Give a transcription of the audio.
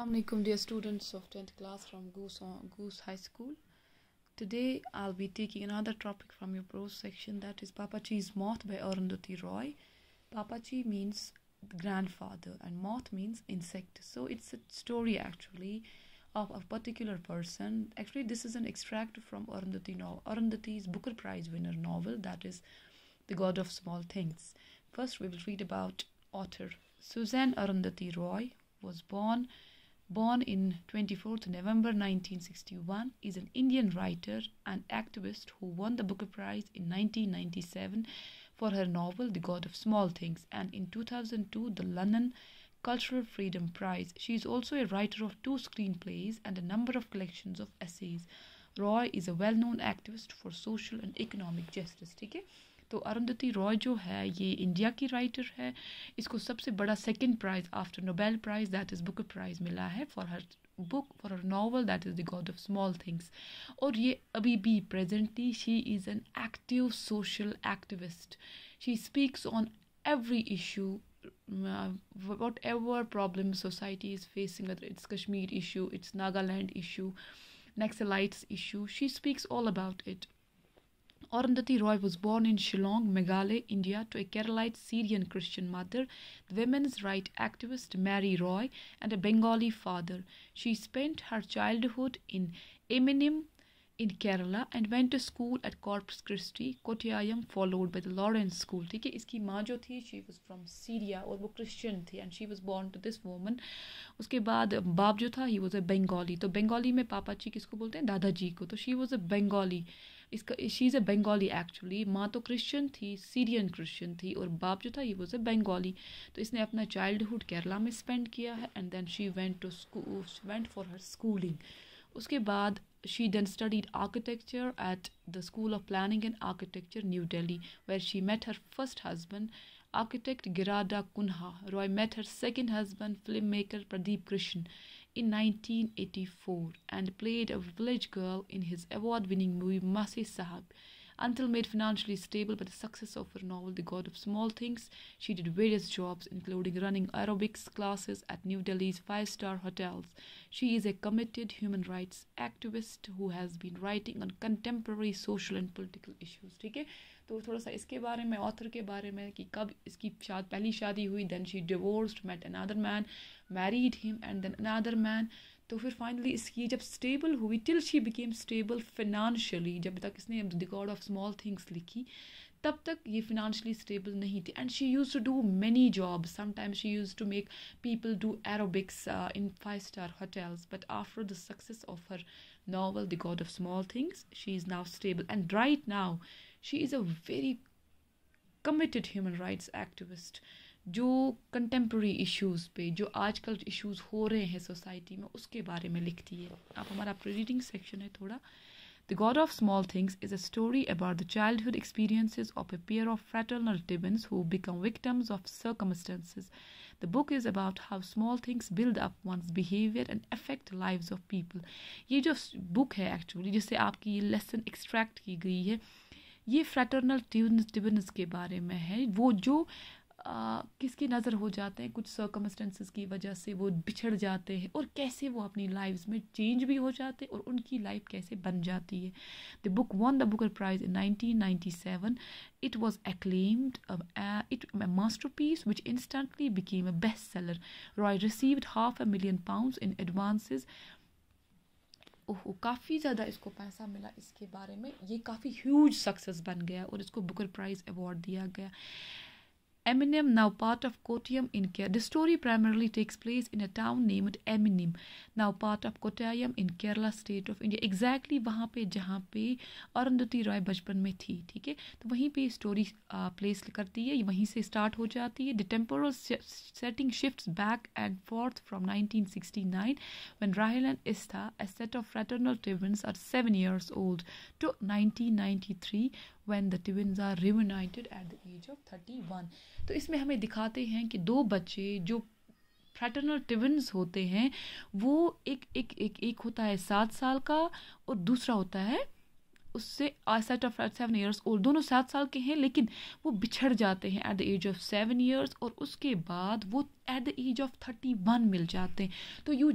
Assalamualaikum dear students of 10th class from Goose, Goose High School. Today I'll be taking another topic from your prose section that is Papachi's Moth by Arundhati Roy. Papachi means grandfather and moth means insect. So it's a story actually of a particular person. Actually this is an extract from Arundhati. Arundhati's Booker Prize winner novel that is The God of Small Things. First we will read about author Suzanne Arundhati Roy was born born in 24th November 1961, is an Indian writer and activist who won the Booker Prize in 1997 for her novel The God of Small Things and in 2002 the London Cultural Freedom Prize. She is also a writer of two screenplays and a number of collections of essays. Roy is a well-known activist for social and economic justice. ठीक है तो अरुंधति रॉय जो है, ये India की writer है। इसको सबसे बड़ा second prize after Nobel prize that is book prize मिला है for her book for her novel that is the God of small things और ये अभी भी presently she is an active social activist she speaks on every issue whatever problem society is facing, whether it's kashmir issue, it's nagaland issue naxalites issue, she speaks all about Arundhati Roy was born in Shillong, Meghalaya, India, to a Keralite Syrian Christian mother, the women's rights activist Mary Roy, and a Bengali father. She spent her childhood in Eminem, in Kerala and went to school at Corpus Christi, Kottayam, followed by the Lawrence School. ठीक है इसकी माँ जो थी she was from Syria और वो Christian थी and she was born to this woman उसके बाद बाप जो था ही वॉज अ बंगाली तो बंगाली में पापा जी किसको बोलते हैं दादाजी को तो शी वॉज अ बंगाली इसका शीज़ ए बंगाली एक्चुअली माँ तो क्रिश्चियन थी सीरियन क्रिश्चियन थी और बाप जो था ये वो से बंगाली तो इसने अपना चाइल्डहुड केरला में स्पेंड किया है and then she went to school went for her schooling उसके बाद she then studied architecture at the school of planning and architecture new Delhi where she met her first husband architect Gerard da Cunha Roy met her second husband film maker Pradip Krishen in 1984 and played a village girl in his award winning movie Masi Sahab. Until made financially stable by the success of her novel The God of Small Things, she did various jobs, including running aerobics classes at New Delhi's five star hotels. She is a committed human rights activist who has been writing on contemporary social and political issues. Okay? तो थोड़ा सा इसके बारे में author के बारे में कि कब इसकी शाद, पहली शादी हुई then she divorced met another man married him and then another man तो फिर फाइनली इसकी जब स्टेबल हुई till she became stable financially जब तक इसने the God of small things लिखी, तब तक ये फिनंशियली स्टेबल नहीं थी. And she use to do many job sometimes she use to make people do aerobics in five star hotels but after the success of her novel the God of small things she is now stable and right now she is a very committed human rights activist. जो contemporary issues पे, जो आजकल issues हो रहे हैं society में, उसके बारे में लिखती है। आप हमारा रीडिंग सेक्शन है थोड़ा। The God of small things is a story about the childhood experiences of a pair of fraternal twins who become victims of circumstances the book is about how small things build up ones behaviour and affect lives of people ये जो book है actually जिससे आपकी ये lesson extract की गई है ये फ्रेटर्नल टिबनस के बारे में है। वो जो किसकी नज़र हो जाते हैं, कुछ सर्कमस्टेंसेस की वजह से वो बिछड़ जाते हैं और कैसे वो अपनी लाइफ्स में चेंज भी हो जाते हैं और उनकी लाइफ कैसे बन जाती है। The book won the Booker prize in nineteen ninety seven it was it masterpiece which instantly became a best seller Roy received half a million pound in advances oh, काफ़ी ज़्यादा इसको पैसा मिला इसके बारे में। ये काफ़ी ह्यूज सक्सेस बन गया और इसको बुकर प्राइज़ अवार्ड दिया गया। Eminem, now part of Kottayam in Kerala. The story primarily takes place in a town named Eminem, now part of Kottayam in Kerala state of India. Exactly वहाँ पे जहाँ पे अरुंधति रॉय बचपन में थी ठीक है तो वहीं पे स्टोरी प्लेस करती है वहीं से स्टार्ट हो जाती है the temporal setting shifts back and forth from 1969 when Rahil and Istha, a set of fraternal twins, are seven years old, to 1993 when the twins are reunited at the age of 31. तो इसमें हमें दिखाते हैं कि दो बच्चे जो fraternal twins होते हैं, वो एक एक एक एक होता है सात साल का और दूसरा होता है उससे सेट ऑफ़ सेवन ईयर्स और दोनों सात साल के हैं, लेकिन वो बिछड़ जाते हैं at the age of seven years और उसके बाद वो at the age of thirty one मिल जाते हैं। तो यू